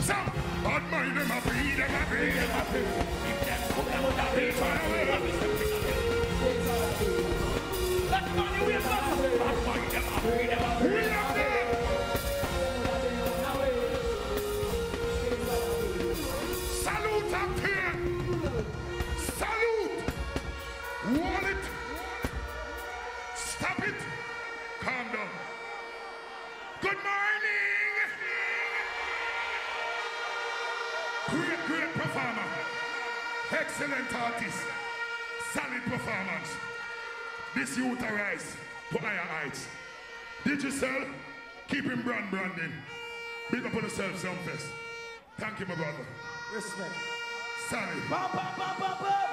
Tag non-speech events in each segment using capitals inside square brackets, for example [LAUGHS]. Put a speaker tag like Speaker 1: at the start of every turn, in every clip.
Speaker 1: Some bad mind them a breed, them a breed, them a breed. If them put them on the Excellent artist. Solid performance. This youth arise. To higher heights. Digicel, keep him brand branding. Big up on yourself, Sumfest. Thank you, my brother.
Speaker 2: Respect.
Speaker 1: Solid.
Speaker 2: Bam, bam, bam, bam, bam.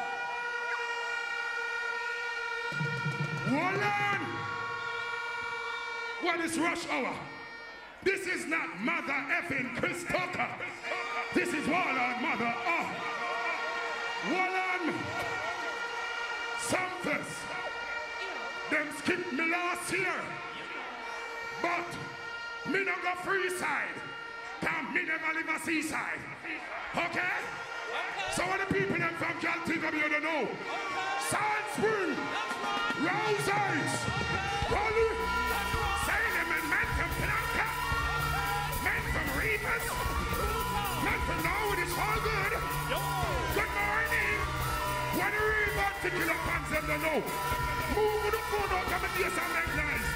Speaker 1: Hold on. What is rush hour? This is not Mother effing Chris Tucker. This is Warlord Mother. Oh. Hold on. Something. Them skipped me last year. But me no go free side. Cause me never live a seaside. Okay? So what the people them from Jaltinga me don't know. Sand Spring. Rose Eyes. Rolly. Salem and men from Blanca. Men from Reapers. Men from Norwood. It's all good. Good morning. When the Reaper to kill up pants them don't know. Move with the phone out of the make nice.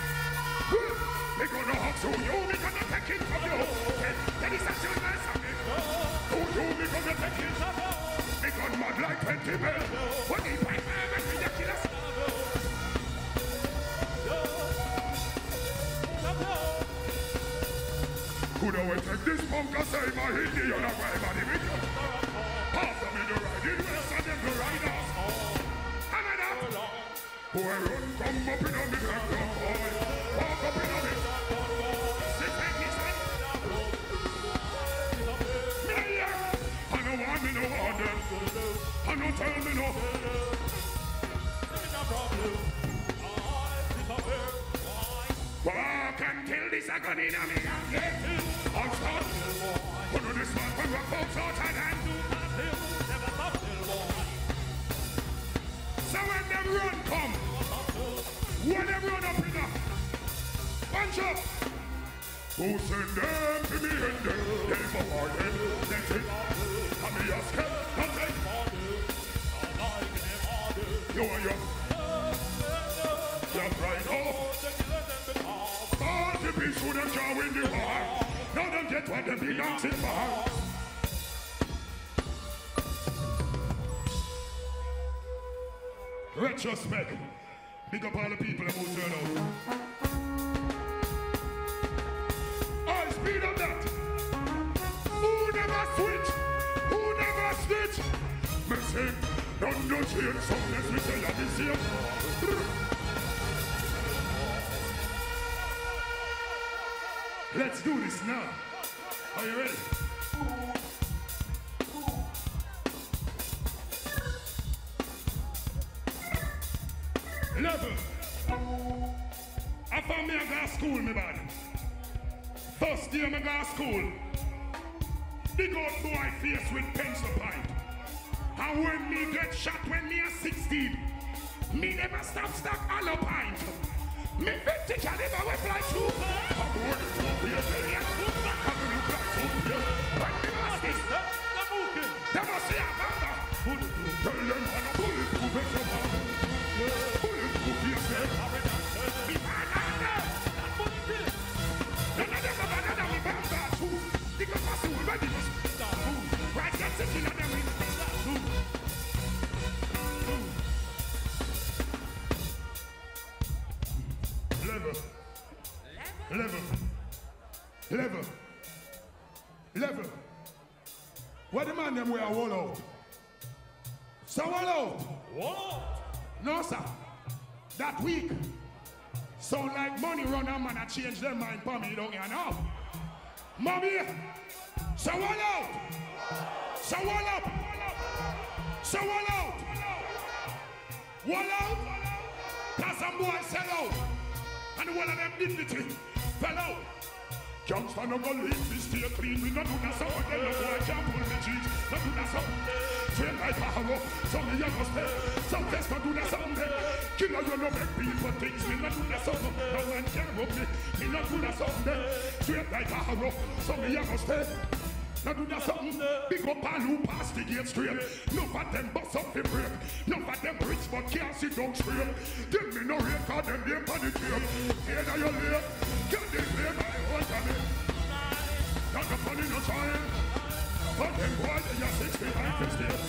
Speaker 1: Boy, run, come up in the. Come on me, back up, boy. Walk up in on me. I no. Walk and kill this a gun in a me I'll start. One of this man when rock folks outside and So when them run come, when them run up in a bunch up. Who send them to me and uh, them? They for them, that's it. Can't win the war. Now them get what them be dancing for. Retrospect. Big up all the people who turn out. I speed up that. Who never switch? Who never snitch? Me say, don't no change. Some less me say that is here. Let's do this now. Are you ready? Level. I found me a go school, me bad. First year me go school. Big old boy face with pencil pipe. And when me get shot when me a 16, me never stop stack hollow pint. Me vintage I never went like two. I'm going to be a million. I'm going to fly to you. When me ask this, they must see a mother. Tell them I'm a bulletproof vest of mine. Bulletproof So wall out. No, sir. That week, sound like money run a man, I change their mind for me, don't you know? Mommy, so one out. So one up. So one out. One out. Cause some boys sell out. And one of them dignity fell out. Youngster no go leave this stay clean. We no do that something. Then no boy can't pull me cheeks. No do that something. Straight like a harrow. Some me a go stay. Some test no do that something. Killer you no make people things. Me no do that something. No man can rob me. Me no do that something. Straight like a harrow. Some me a go stay. Now do that something. Big up all who pass the gate straight. None of them bust up the break. None of them rich but can't sit down straight. Them me no rate cause them they panic here. Here now you late. Get them play my own time. Not the funny no trying. But them boys they are six feet high fixed here.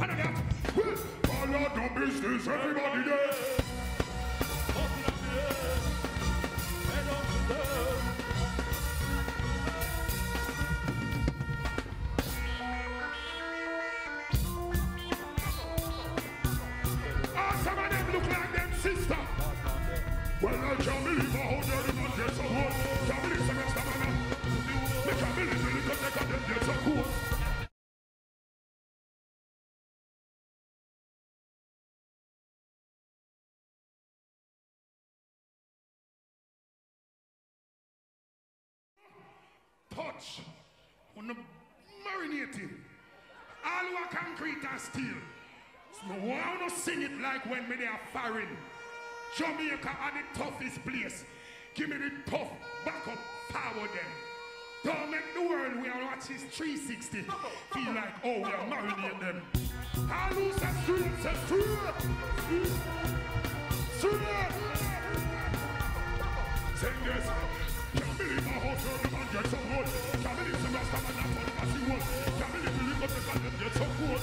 Speaker 1: And I got, well, follow the business, everybody there. Ah, Touch. On the marinating. All who are concrete and steel. So I want to sing it like when me they are foreign. Jamaica are the toughest place. Give me the tough back up forward them. Don't make the world we are watching 360 feel like, oh, we are marinate them. All who say straight, say straight. Straight. Sing this. Get so good. Can't believe some rasta man that as he was. Can't believe the liquor take on them get so good.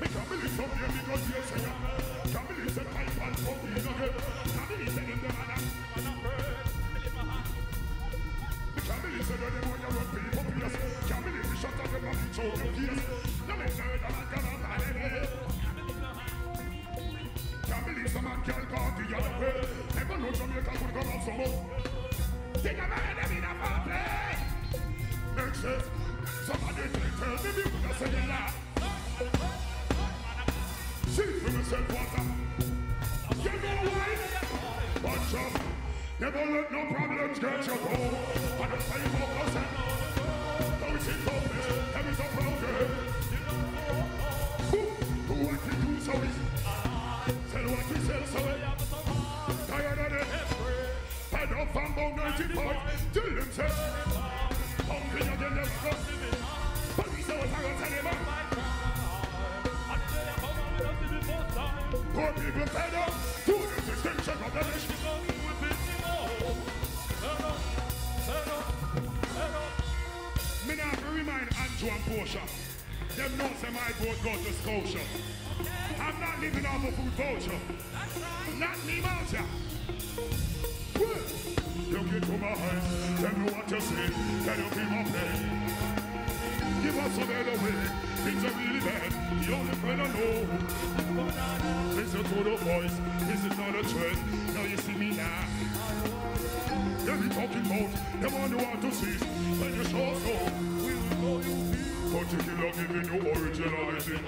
Speaker 1: Me can't believe some here because yes I am. Can't believe some pipe and pump in again. Can't believe some Me can't believe some of them want you run people pierce. Can't believe the shot of them and choke your pierce. No me nerd and I cannot hide it. Can't believe some man can't go the other way. Never know Jamaica could come out so much. About it, them in a place. Makes sense. Somebody tell me me what I say in that. See for myself water. You know why? Watch out. Never let no problems get you go. And the same focus and Don't sit focus. There is a problem. Who, who what we do so is Sell what we sell so it. Tired it. Up from about 95 till them go. Police I tell them. Poor people fed up to this extinction of the nation. Me now to remind Andrew and Portia. Them know say my boat go to Scotia. I'm not living off a food voucher. Not me. Only friend I know. Listen to the voice, this is not a trend, now you see me now. They be talking about, they want you want to see, when you show so, we will know you feel. Particular giving you originality.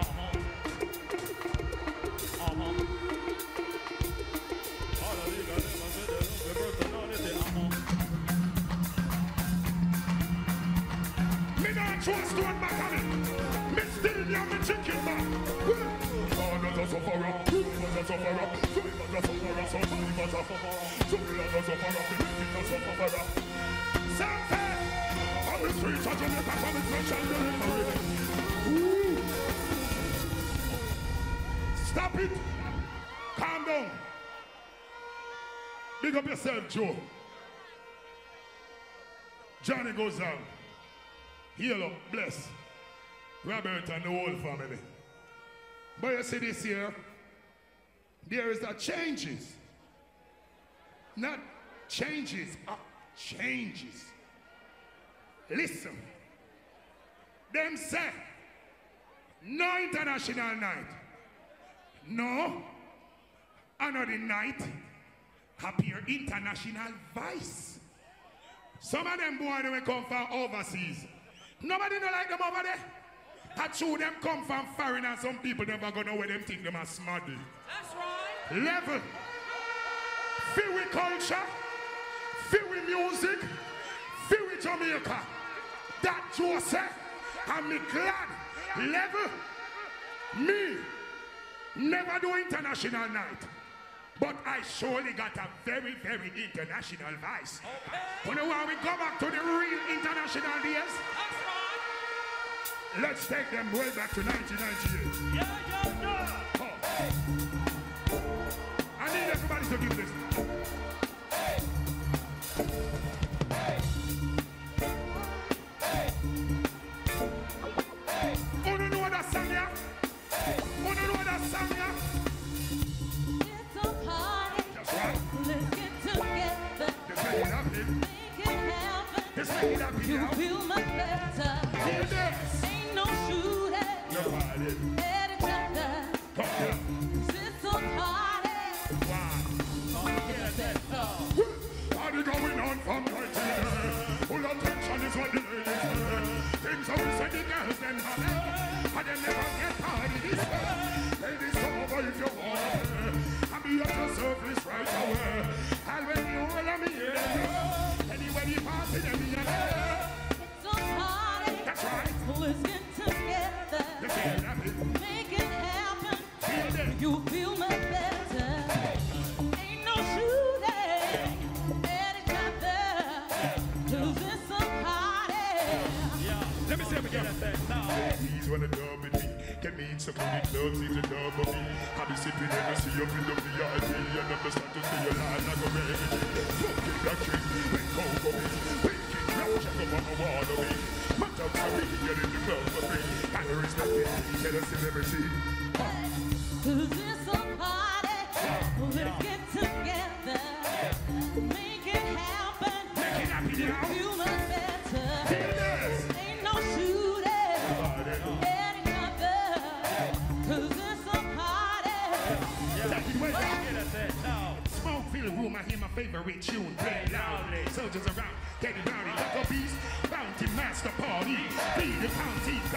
Speaker 1: Trust one back on it. Me still me chicken Stop it. Calm down. Big up yourself, Joe. Johnny goes down. Heal up, bless. Robert and the whole family. But you see this here, there is a changes. Not changes, uh, changes. Listen. Them say, No international night. No. Another night. Appear international vice. Some of them boy they will come from overseas. Nobody know like them over there. I true them come from foreign and some people never gonna where them think them are smuggled.
Speaker 3: That's right.
Speaker 1: Level. Feel culture. Feel music. Feel Jamaica. That Joseph. And me glad. Level. Me. Never do international night. But I surely got a very, very international vice.
Speaker 3: Okay.
Speaker 1: Know why we go back to the real international days?
Speaker 3: Right.
Speaker 1: Let's take them way back to 1998.
Speaker 3: Yeah, yeah,
Speaker 1: Oh. I need everybody to give this. Oh? Oh, no, that song, yeah?
Speaker 4: It's a party. Let's get together.
Speaker 1: Make it happen.
Speaker 4: You feel much better. Ain't no shooting
Speaker 1: Nobody.
Speaker 4: at
Speaker 1: the girls then holler. And they never get party this way. Ladies, come over if you wanna. I'll be at your service right away. And when you of me here, anywhere you me and there.
Speaker 4: It's a party.
Speaker 1: That's right.
Speaker 4: Let's get together.
Speaker 1: You.
Speaker 4: Make it happen.
Speaker 1: Feel it.
Speaker 4: You feel better.
Speaker 1: Wanna dub with me. Get me in some money clubs, need to dub with me. I be sipping and I see up in the VIP and I'm start to see your line like a refugee. Smoking black trees, when cocoa beans, winking round, check up on the wall of me. My dogs are really getting the club for free. I respect it, get a celebrity.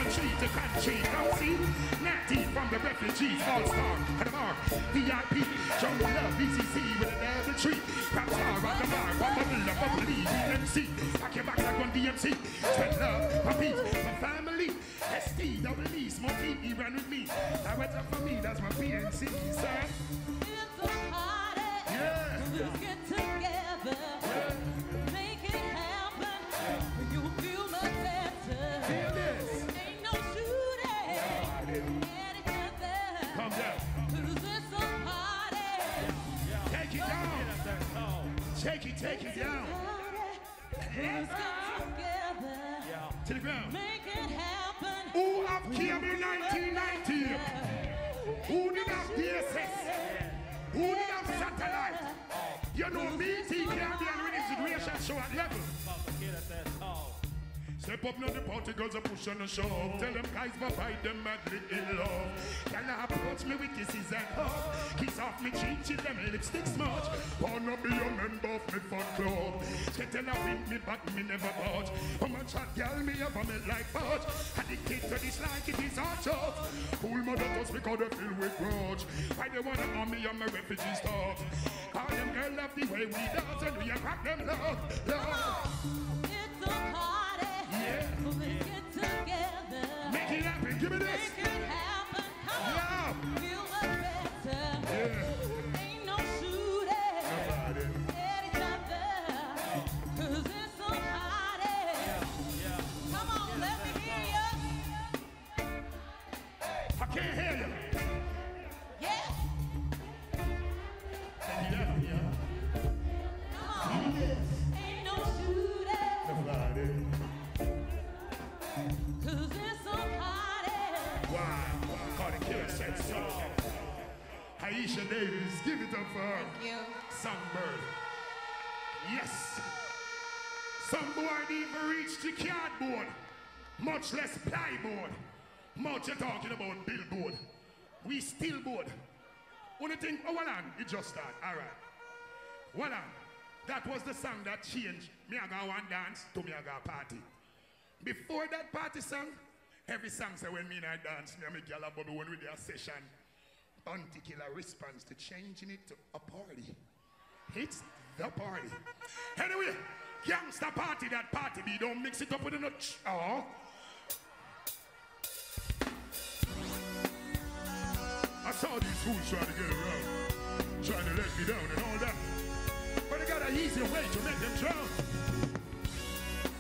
Speaker 1: County, country to country. Come see, Natty from the refugees, all star at the bar. VIP, jungle love, BCC with a level tree. Rap star at the bar, one bubble of bubbly, MC. Pack your back like one DMC. Spread love, my peace, my family. ST, double E, Smokey, he ran with me. Now what's up for me? That's my PNC, sir. Take it, down.
Speaker 4: Let's get together.
Speaker 3: Yeah.
Speaker 1: To the ground.
Speaker 4: Make it happen.
Speaker 1: Who have came in 1990? Who did have DSS? Who did have satellite? You know, BT Caribbean Integration Show at level. Step up now, the party girls are push and a shove. Tell them guys but bye them madly in love. Can I approach me with kisses and hug? Kiss off me cheek, chill them lipstick smudge. Wanna be a member of me fun club. Skittle a wink me back, me never budge. Come and chat, girl, me ever me like fudge. Addicted to this like it is our job. Cool mother just because they feel with grudge. Why they wanna on me on my refugee stuff? Call them girl love the way we dance and we a crack them love, love.
Speaker 4: It's a get together.
Speaker 1: Make it happen, the cardboard, much less plyboard. Much you're talking about billboard. We still board. Only thing, oh, well on, it just start. All right. Well on. That was the song that changed. Me I go one dance to me I go party. Before that party song, every song say when me and I dance, me and me gyal a bubble when we do a session. Bounty killer response to changing it to a party. It's the party. Anyway, gangster party, that party be don't mix it up with a nut. Oh. I saw these fools trying to get around, trying to let me down and all that. But I got an easy way to make them drown.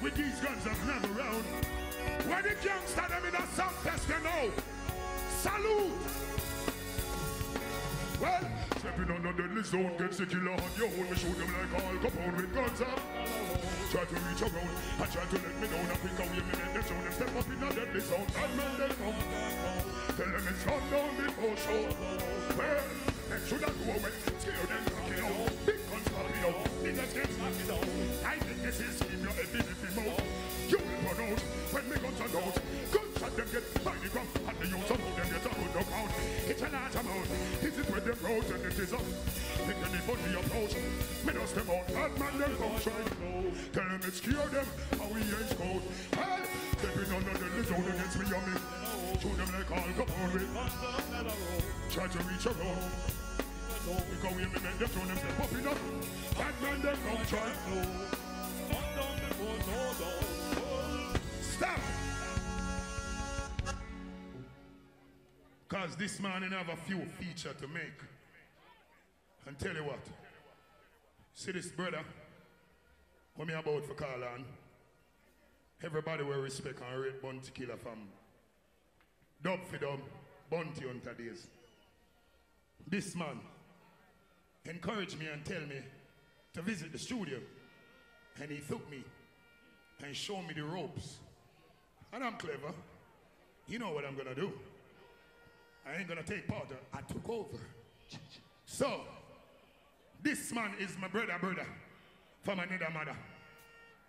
Speaker 1: With these guns I've never round. When the gangster them in a song test, you know. Salute! Well, stepping on the deadly zone, gets the killer on your own. We shoot them like Al Capone with guns up. Try to reach around, I try to let me down. I think I'll me in the zone and step up in a deadly zone. And man, they come. Tell them it's gone down before show. Well, they should have go away. Scare them, knock it out. Big guns call me out. Niggas get knocked it out. I think this is keep your head in the mouth. You will run out when me guns are out. Guns Gunshot them get by the ground. And the youth of them get a good account. It's a large amount. This is where them roads and it is up. Make anybody approach. Me dust them out. Bad man them come try. to Tell them it's scare them. How we ain't cold. Hey, they been under the zone against me on me. Shoot them like Al Capone. Try to reach around. We go in and make them throw them step up. Bad man them come try. Cause this man he have a few feature to make. And tell you what. See this brother. What me about for call on. Everybody will respect and rate Bounty Killer from dub for dub, Bounty Hunter days. This man encouraged me and tell me to visit the studio. And he took me and showed me the ropes. And I'm clever. You know what I'm gonna do. I ain't gonna take part. I took over. So, this man is my brother, brother, from another mother.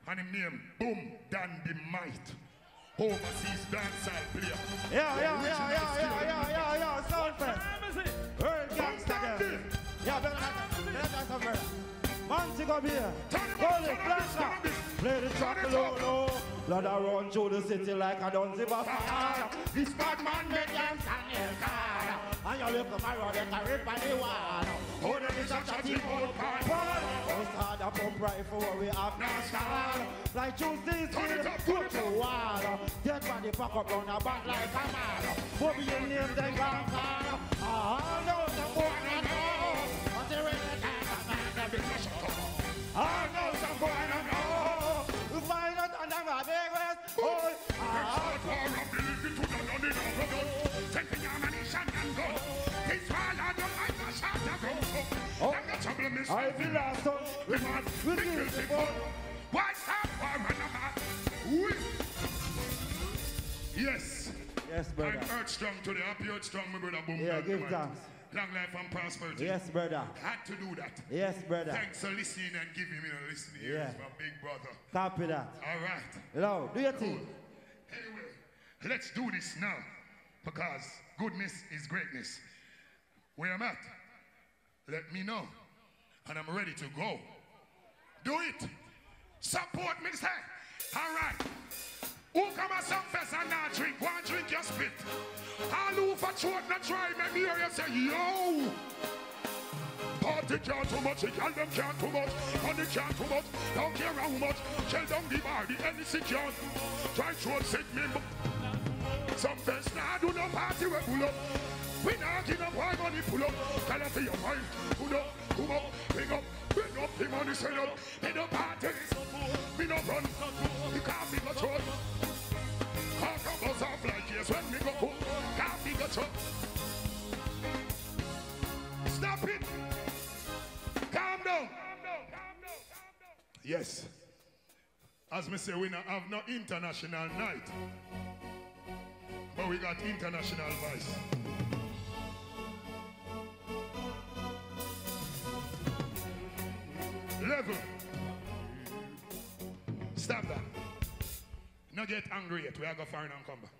Speaker 1: And him name Boom Dandy Might. Overseas dancehall player.
Speaker 5: Yeah, yeah, yeah,
Speaker 1: Original
Speaker 5: yeah,
Speaker 1: skill.
Speaker 5: yeah, yeah, yeah, yeah, Sumfest.
Speaker 3: Time is it?
Speaker 5: World
Speaker 1: Boom
Speaker 5: gangster
Speaker 1: Dandy.
Speaker 5: girl. Yeah, better like better like some brother. Monty come here.
Speaker 1: Up,
Speaker 5: Hold it,
Speaker 1: him up,
Speaker 5: up.
Speaker 1: up.
Speaker 5: Play the track low, low. Blood a run through the city like I don't give a fuck. This bad man make them stand in car. And you look at my road, they can rip on the wall.
Speaker 1: Oh, there is a chatting old part.
Speaker 5: Paul, start a pump rifle what we have now start. Like Tuesday,
Speaker 1: Turn it
Speaker 5: go to
Speaker 1: up.
Speaker 5: wall. Get body pack up on a back like a man. Be your name gone call? Ah, no, the boy Oh, I feel lost on. We feel the fun.
Speaker 1: Why stop for another? Yes.
Speaker 5: Yes,
Speaker 1: I'm
Speaker 5: brother.
Speaker 1: earth strong today. Earth strong, my brother. Boom.
Speaker 5: Yeah, give thanks.
Speaker 1: Long life and prosperity.
Speaker 5: Yes, brother.
Speaker 1: Had to do that.
Speaker 5: Yes, brother.
Speaker 1: Thanks for listening and giving me a listening ears,
Speaker 5: Yeah.
Speaker 1: my big brother.
Speaker 5: Copy that.
Speaker 1: All right.
Speaker 5: Hello, do your thing.
Speaker 1: Anyway, let's do this now because goodness is greatness. Where I'm at, let me know, and I'm ready to go. Do it. Support me, say. All right. Who come at some fest and not drink? One drink your spit. All who for throat not try, make me hear you say, yo. Party can't too much, the girl them can't too much, money can't too much, don't care how much, shell down the bar, the NC can't. Try to sick me, some fest now do no party we pull up. We not give up why money pull up. Tell us your mind, pull up, come up, bring up, bring up the money send up. Me no party, me no run, because me no trust. Cock up us off like yes when me go home, can't be got up. Stop it. Calm down. Yes. As me say, we not have no international night. But we got international vice. Level. Stop that. Not get angry yet. We are going to find and come back.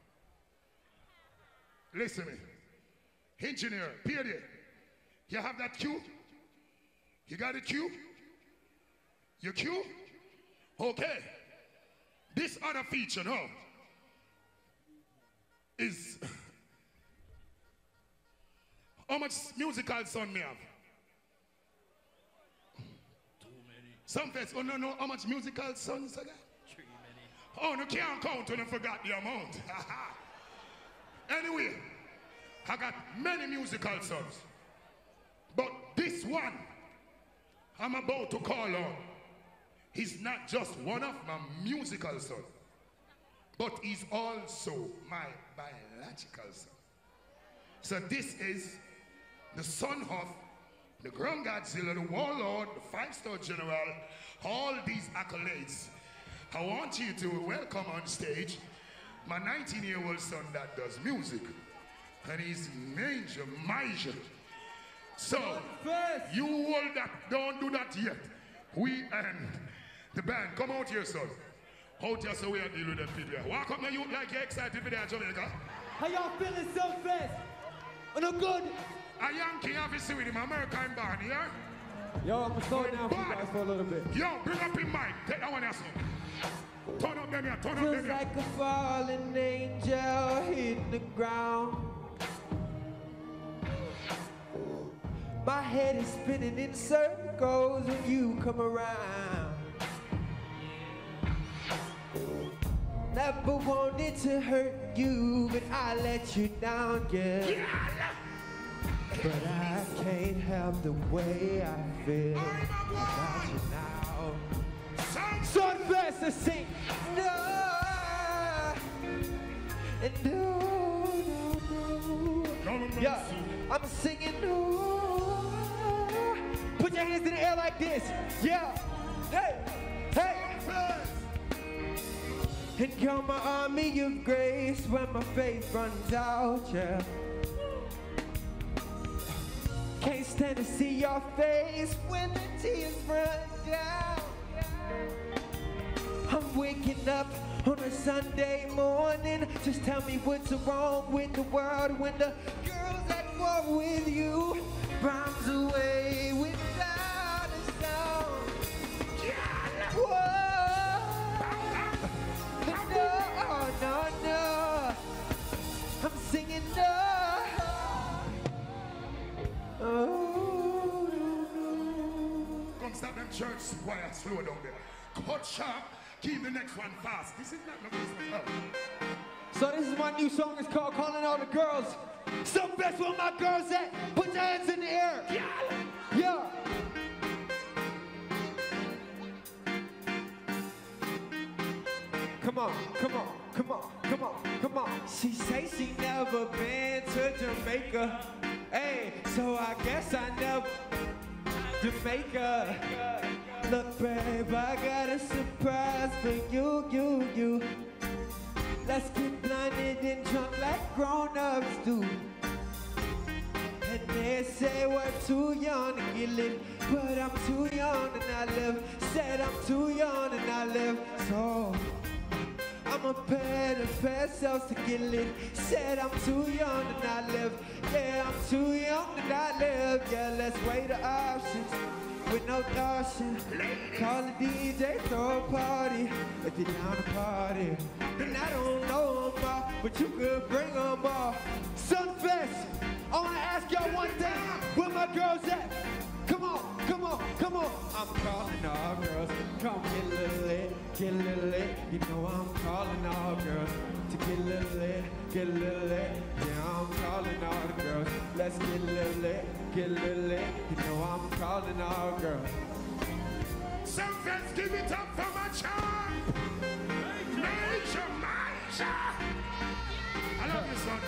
Speaker 1: Listen me. Engineer, period. You have that cue? You got a cue? Your cue? Okay. This other feature now is how much musical son me have? Too many. Some fest, oh no, no, how much musical sons I got? Oh, no can't count when I forgot the amount. [LAUGHS] anyway, I got many musical sons. But this one I'm about to call on, he's not just one of my musical sons, but he's also my biological son. So this is the son of the Grand Godzilla, the Warlord, the five-star general, all these accolades. I want you to welcome on stage my 19-year-old son that does music. And he's major, major. So, you all that don't do that yet. We and the band, come out here, son. Out here so we are dealing with that video. Walk up now, you like you're excited for that, Jamaica.
Speaker 6: How y'all feeling so fast? On a good.
Speaker 1: A Yankee obviously with him, American born, yeah?
Speaker 6: Yo, I'm gonna slow it down for you guys for a little bit.
Speaker 1: Yo, bring up your mic. Take that one else. Turn up them here, turn up
Speaker 6: Feels
Speaker 1: them here.
Speaker 6: like a fallen angel hitting the ground. My head is spinning in circles when you come around. Never wanted to hurt you, but I let you down, yeah. But I can't help the way I feel about you now.
Speaker 1: Sound
Speaker 6: Sumfest to sing. No, and no, no, no.
Speaker 1: No, no, no.
Speaker 6: Yeah, I'm singing no. Put your hands in the air like this. Yeah. Hey, hey. And count my army of grace when my faith runs out, yeah. Can't stand to see your face when the tears run down. I'm waking up on a Sunday morning. Just tell me what's wrong with the world when the girls at war with you bombs away without
Speaker 1: church choir, slow down there. Cut sharp, keep the next one fast. This is not no. Oh.
Speaker 6: So this is my new song. It's called "Calling All the Girls." So best where my girls at? Put your hands in the air. Yeah. Come on, come on, come on, come on, come on. She say she never been to Jamaica. Hey, so I guess I never Jamaica. Look, babe, I got a surprise for you, you, you. Let's get blinded and drunk like grown-ups do. And they say we're too young to get lit, but I'm too young and I live. Said I'm too young and I live, so I'm a pair of pair cells to get lit. Said I'm too young and I live. Yeah, I'm too young and I live. Yeah, let's weigh the options with no caution. Call the DJ, throw a party. If you're down to party, then I don't know all, but you could bring them all. Sumfest, I wanna ask y'all one thing. Where my girls at? Come on, come on, come on. I'm calling all girls. Come get a little lit, get a little lit. You know I'm calling all girls to get a little lit, get a little lit. Yeah, I'm calling all the girls. Let's get a little lit, get a little lit. You know I'm calling all girls.
Speaker 1: Some fans give it up for my champ. Major, major. I love you, son.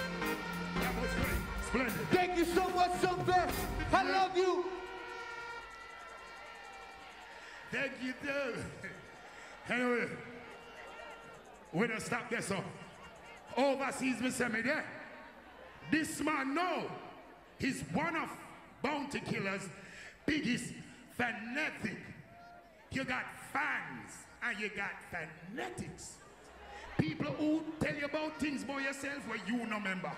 Speaker 1: That was great. Splendid.
Speaker 6: Thank you so much, Sumfest. I love you.
Speaker 1: Thank you, too. Anyway, we don't stop there, so. Overseas, me say me there. This man now, he's one of Bounty Killer's biggest fanatic. You got fans and you got fanatics. People who tell you about things by yourself where you no member.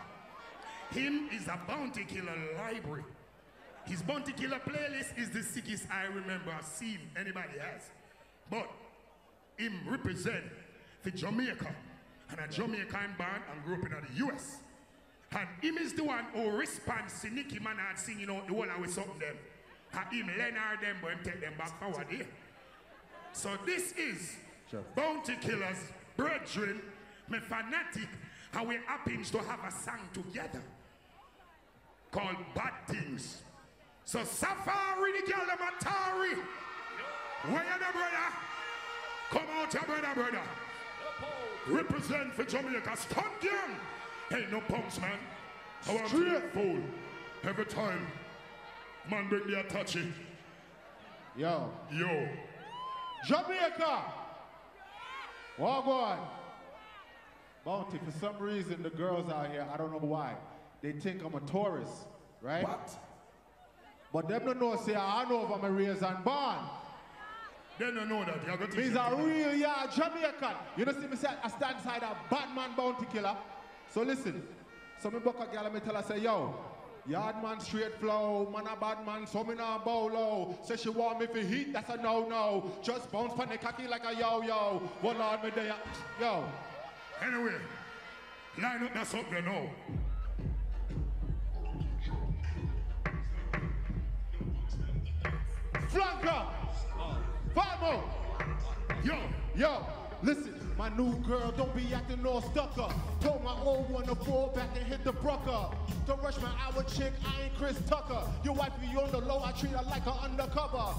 Speaker 1: Him is a bounty killer library. His bounty killer playlist is the sickest I remember seen anybody has. But him represent for Jamaica. And a Jamaican band and grew up in the US. And him is the one who responds to Nicki Minaj singing out the whole of with something them. And him Leonard them, but him take them back forward here. So this is Bounty Killers, Brethren, me fanatic, and we happen to have a song together called Bad Things. So Safaree the girl them Atari. Where you the brother? Come out here, brother, brother. Represent for Jamaica. Stunt gang. Ain't no punks, man. I want to be fool. Every time. Man bring the touchy.
Speaker 2: Yo,
Speaker 1: Yo.
Speaker 2: Jamaica. Walk on. Bounty, for some reason, the girls out here, I don't know why, they think I'm a tourist, right?
Speaker 1: What?
Speaker 2: But them don't know, say, I know if I'm a raised and born.
Speaker 1: They don't know that. You're going to
Speaker 2: Me's a real, yeah, Jamaican. You know, see me say, I stand side a Batman bounty killer. So listen, so me buck a and me tell her, say, yo, yard man straight flow, man a bad man, so me nah bow low. Say she want me for heat, that's a no-no. Just bounce pan the cocky like a yo-yo. One on me there, yo.
Speaker 1: Anyway, line up that something now.
Speaker 2: Flanker! Farmo!
Speaker 1: Yo.
Speaker 2: Yo, listen, my new girl don't be acting all stuck up. Told my old one to fall back and hit the brucker. Don't rush my hour chick, I ain't Chris Tucker. Your wife be on the low, I treat her like her undercover.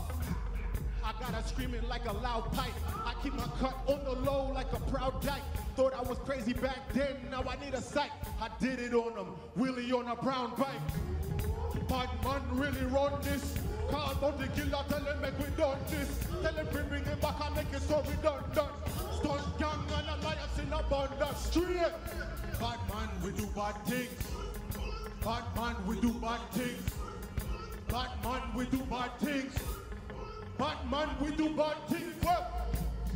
Speaker 2: I got her screaming like a loud pipe. I keep my cut on the low like a proud dyke. Thought I was crazy back then, now I need a sight. I did it on them, Willie on a brown bike. Bad man really run this. Call about the killer, tell him make we done this. Tell him bring him back and make it so done. Stunt gang and alliance in abundance. Straight. Bad man, we do bad things. Bad man, we do bad things. Bad man, we do bad things. Bad man, we do bad things. Well,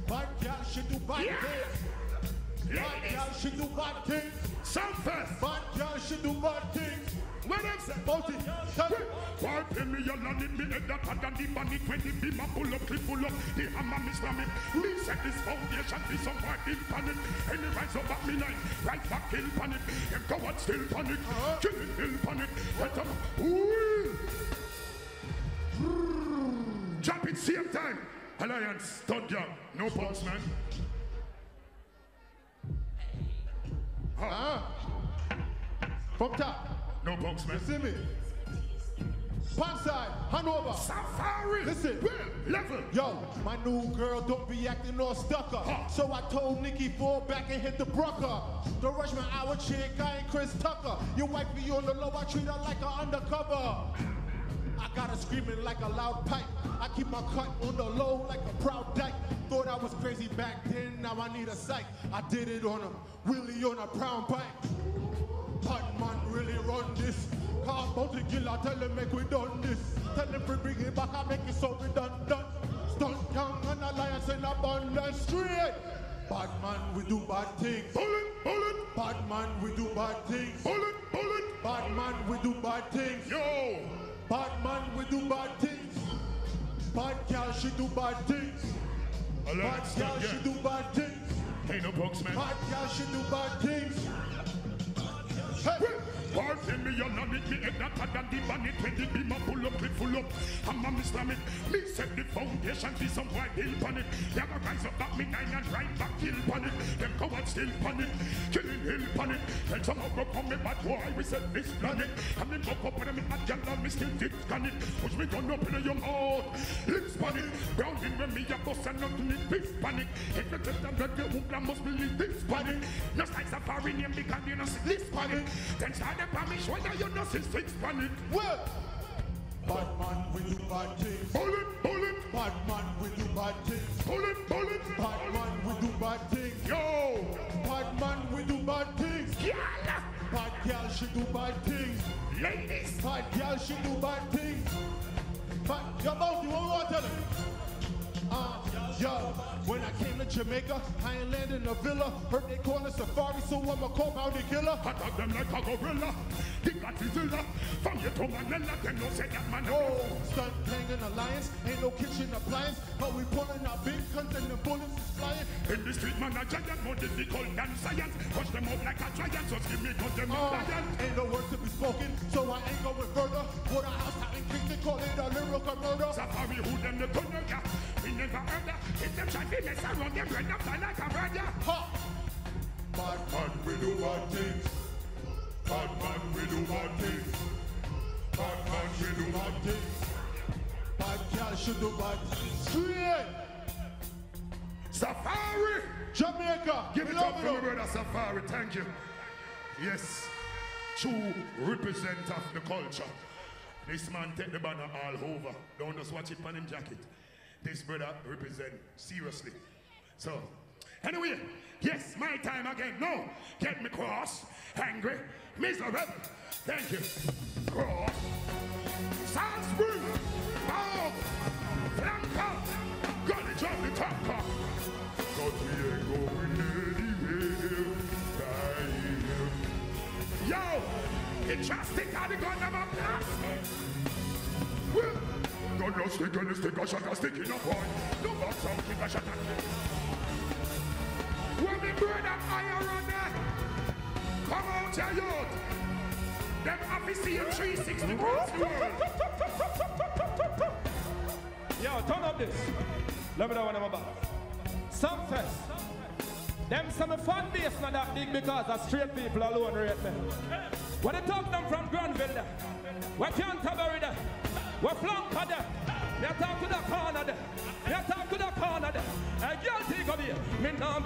Speaker 2: bad girl, she do bad
Speaker 1: Yeah.
Speaker 2: things. Bad girl, she do bad things.
Speaker 1: Some first.
Speaker 2: Bad girl, she do bad things.
Speaker 1: When them say,
Speaker 2: Bounty, me.
Speaker 1: Why pay me a land in me head that had the when the beam a pull up, clip pull up, the hammer me slam it. Me set this foundation, be some part in panic. Any rise up at me night, right back in panic. Them cowards still panic, killing still panic. Let them, ooh. Jump it same time. Alliance, young, no pulse man.
Speaker 2: Ah. From top.
Speaker 1: No punks, man.
Speaker 2: You see me? Side, hand over.
Speaker 1: Safaree.
Speaker 2: Listen.
Speaker 1: Well, level.
Speaker 2: Yo, my new girl don't be acting all stucker.
Speaker 1: Huh.
Speaker 2: So I told Nikki fall back and hit the brucker. Don't rush my hour chick, I ain't Chris Tucker. Your wife be on the low, I treat her like a undercover. I got her screaming like a loud pipe. I keep my cut on the low like a proud dyke. Thought I was crazy back then, now I need a sight. I did it on a Willie on a brown bike. Bad man really run this. Call Bounty Killer, tell him make we done this. Tell him we bring it back and make it so we done redundant. Stunt gang and alliance in abundance straight. Bad man, we do bad things.
Speaker 1: Bullet, bullet,
Speaker 2: Bad man, we do bad things.
Speaker 1: bullet, bullet.
Speaker 2: Bad man, we do bad things.
Speaker 1: Yo.
Speaker 2: Bad man, we do bad things. Bad girl, she do bad things. Bad
Speaker 1: Alliance,
Speaker 2: girl,
Speaker 1: stunt
Speaker 2: she do bad things.
Speaker 1: Ain't no punks, man.
Speaker 2: Bad girl, she do bad things. Hey.
Speaker 1: Pardon me, you're not me head that had the bonnet when the beam pull up, clip full up. I'm a Islam it. Me set the foundation, be some white hill on it. Them a rise up back me nine and right back hill on it. Them cowards still it, killing hill it. Then some go come me bad boy, we set this planet. And then go up with me at gal and me still dip on it. Push me gun up in your mouth, lips on it. Brown in when me a bust and nothing is this panic. If you tell them that the hoopla must believe this panic. No slice of foreign name because you know this panic. Then start the panic, whether you know since fix panic.
Speaker 2: Well, bad man, we do bad things.
Speaker 1: Bullet, bullet,
Speaker 2: Bad man, we do bad things.
Speaker 1: bullet, bullet.
Speaker 2: Bad man, we do bad things.
Speaker 1: Yo,
Speaker 2: Bad man, we do bad things.
Speaker 1: gyal,
Speaker 2: Bad girl, she do bad things.
Speaker 1: ladies.
Speaker 2: Bad girl, she do bad things. Bad, your mouth, you want to tell him? Uh, yo, when I came to Jamaica, I ain't landed in a villa. Heard they call it Safaree, so I'ma call the killer.
Speaker 1: Attack them like a gorilla. The Godzilla. From your to Manila, them no say that man.
Speaker 2: Oh, stunt hanging alliance, ain't no kitchen appliance. But we pulling our big guns and the bullets is flying.
Speaker 1: In the street, man, a giant more difficult than science. Push them up like a giant, so give me cut them
Speaker 2: Uh,
Speaker 1: giant.
Speaker 2: ain't no words to be spoken, so I ain't going further. What a house out in Kingston, call it a lyrical murder.
Speaker 1: Safaree, who them the gunner, yeah. Never heard. If them try to mess around, them run up like a bird.
Speaker 2: Ha!
Speaker 1: Bad man, we do bad things. Bad man, we do bad things. Bad man, we do bad things.
Speaker 2: Bad girl should do bad. Straight!
Speaker 1: Safaree!
Speaker 2: Jamaica!
Speaker 1: Give it up for my brother Safaree, thank you. Yes, true represent of the culture. This man take the banner all over. Don't just watch it on him jacket. This brother represent seriously. So, anyway, yes, my time again. No, get me cross, angry, miserable. Thank you. Cross. Bow, no stick a shot a stick in a point. No box out, kick a shot a kick. When me brother iron on that, come out your youth. Them officer in 360 across.
Speaker 3: Yo, turn up this. Let me know when I'm about. Sumfest. Them some fan base not that big because of straight people alone rate me. When they talk them from Granville there, where Canterbury there, where Flanker there, they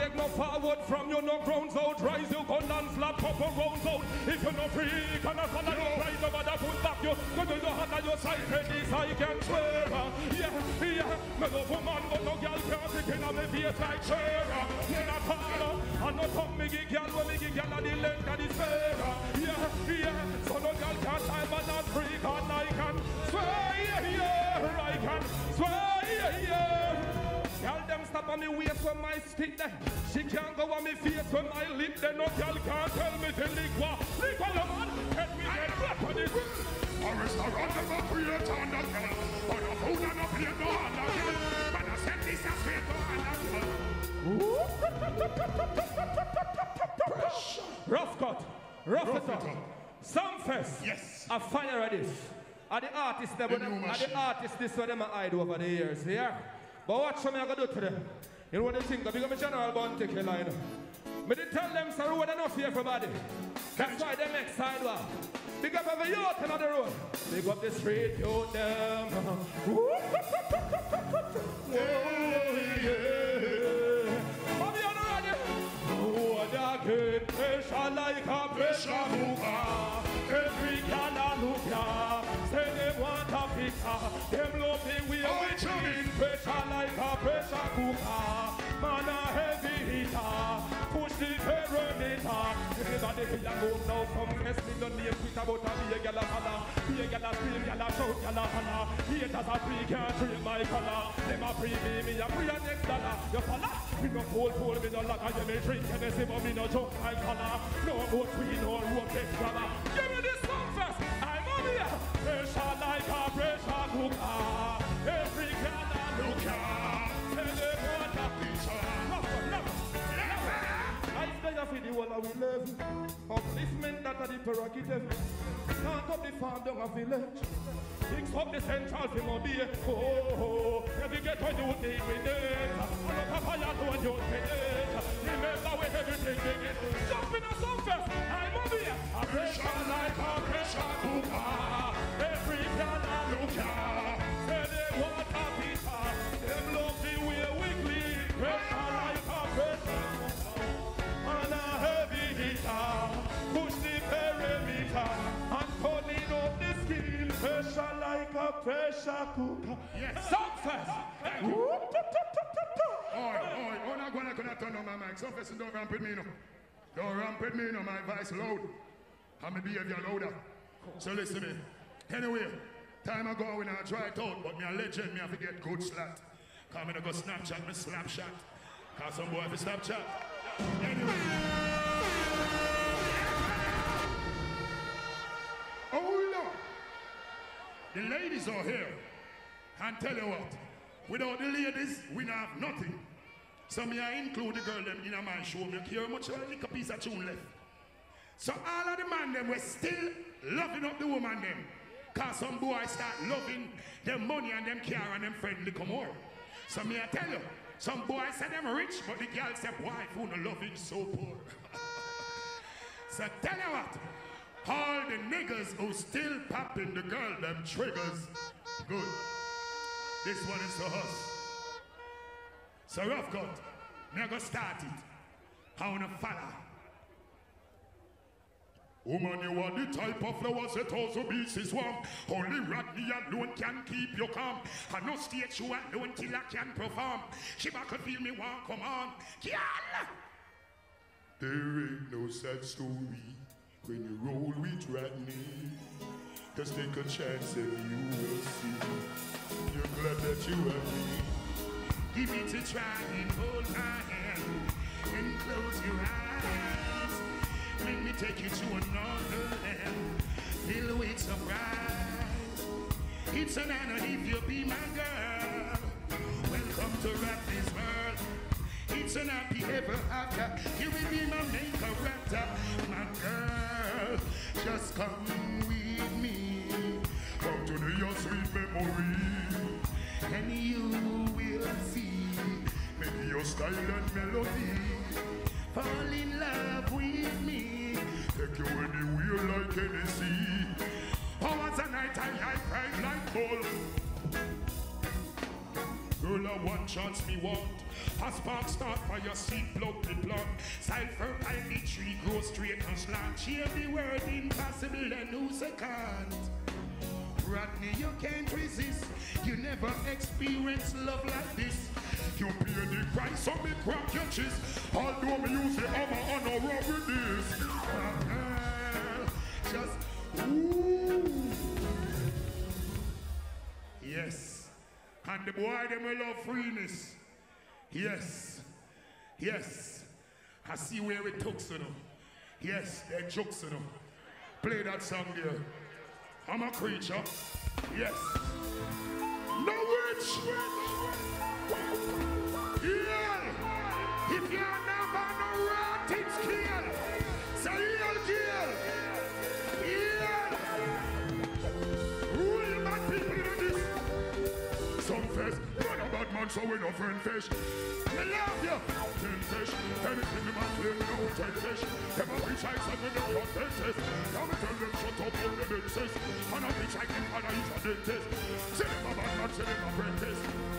Speaker 3: Beg no forward from you, no grounds out. Rise you gun and slap up a rounds out. If you no free, can I follow you? Rise over the pull back you. Go to your hand and your side, this I can swear. Yeah, yeah. Me love woman, but no girl can't stick in on me face like chair. Me not follow, and no come me give girl when me give girl a the length of the spare. When my stick there. She can't go on me face when my lip there. No girl can't tell me to lick what. Lick what, man. Let me get on it.
Speaker 1: A restaurant never create on the girl. But a food and a plate no on the girl. Man, I said this a straight no the girl.
Speaker 3: Rough cut. Rough,
Speaker 1: Rough
Speaker 3: up.
Speaker 1: it up. Yes.
Speaker 3: A fire of this. Are the artists that
Speaker 1: The
Speaker 3: them, are the artists this what them hide over the years, yeah? But watch what me I gonna do to them. You know what they think? Because me general bounty killer, you know. Me they tell them so road enough for everybody. That's why they make sidewalk. Big up every youth on the road. Big up the street youth them. [LAUGHS] Oh, [LAUGHS] yeah. On the radio. Oh, the good pressure like a pressure cooker. Every gal a look ya. Say a. Them love the way
Speaker 1: Oh,
Speaker 3: we. Pressure like a pressure cooker. Man a heavy hitter. Push the thermometer. Everybody feel a move now. Come test me. No name quick about a be a gal a holler. Be a gal a scream, gal a shout, gal a holler. Haters a free can't train my color. Them a free me, me a free a next dollar. You follow? Me no fool, fool, me no lock. I me drink and they say, but me no joke. I color. No boat, we no rope, get grabber. Pressure like a pressure cooker. Every gal a look. Say they want a picture. I stay off in the wall of we live. Upliftment that are the prerogative. Start up the farm down a village. Fix up the central for my. Oh, oh. Every ghetto you need with it. And the papaya don't you with it. Remember where everything begins. Jump in a Sumfest. I'm over here. A pressure like a pressure cooker. Pressure a a a cooker.
Speaker 1: Yes. Oi, oi, oh, gonna, turn on my mic. First, don't ramp me, no. Don't ramp with me, no. My voice loud. And my behavior louder. So listen to me. Anyway, time ago when I try it out, but me a legend, me have to get good slat. Come in and go Snapchat, me slap shot. Cause some boy for Snapchat. Anyway. Oh, Hold on. The ladies are here. And tell you what, without the ladies, we don't have nothing. So me I include the girl them in my show. Me care much a little piece of tune left. So all of the man them were still loving up the woman them. Cause some boys start loving them money and them care and them friendly come more. So me I tell you, some boys say them rich, but the girl say, why who no loving so poor? [LAUGHS] so tell you what, all the niggas who still popping the girl them triggers, good. This one is for us. So rough cut, me go start it. I wanna follow. Woman, you are the type of flowers that also beats his warm. Only Rodney alone can keep you calm. I no stage you alone till I can perform. She back could feel me want come on. There ain't no sad story when you roll with Rodney. Just take a chance and you will see. You're glad that you have me. Give me to try and hold my hand and close your eyes. Let me take you to another land filled with surprise. It's an honor if you be my girl. Welcome to rap this world. It's an happy ever after. You will be my main character, my girl. Just come with me. Come to the your sweet memory, and you will see maybe your style and melody. Fall in love with me. Take you anywhere like Hennessy. Oh, once a night I, I cried like bull. Girl, a one chance me want. A spark start fire, seed plug me plug. Style fertile, the tree grow straight and slant. Share the word impossible and who's a can't. Rodney, you can't resist. You never experienced love like this. You pay the price of me crack your chest. Although me use the hammer on a rub with this. Uh-huh. Just ooh. Yes. And the boy them will love freeness. Yes. Yes. I see where it took you know. Yes, they're jokes you know. Play that song there. I'm a creature. Yes. No witch. Yeah. If you're never no rat, it's kill. Kill. Yeah. People in this. Some a bad man, so we no friend fish. Me love you. Ten fish, anything the man claim, me no take fish. Them a bitch some of them got dentist. Now me tell them shut up on the sis. And a bitch like them father is a dentist. Say them a bad man, say them a apprentice.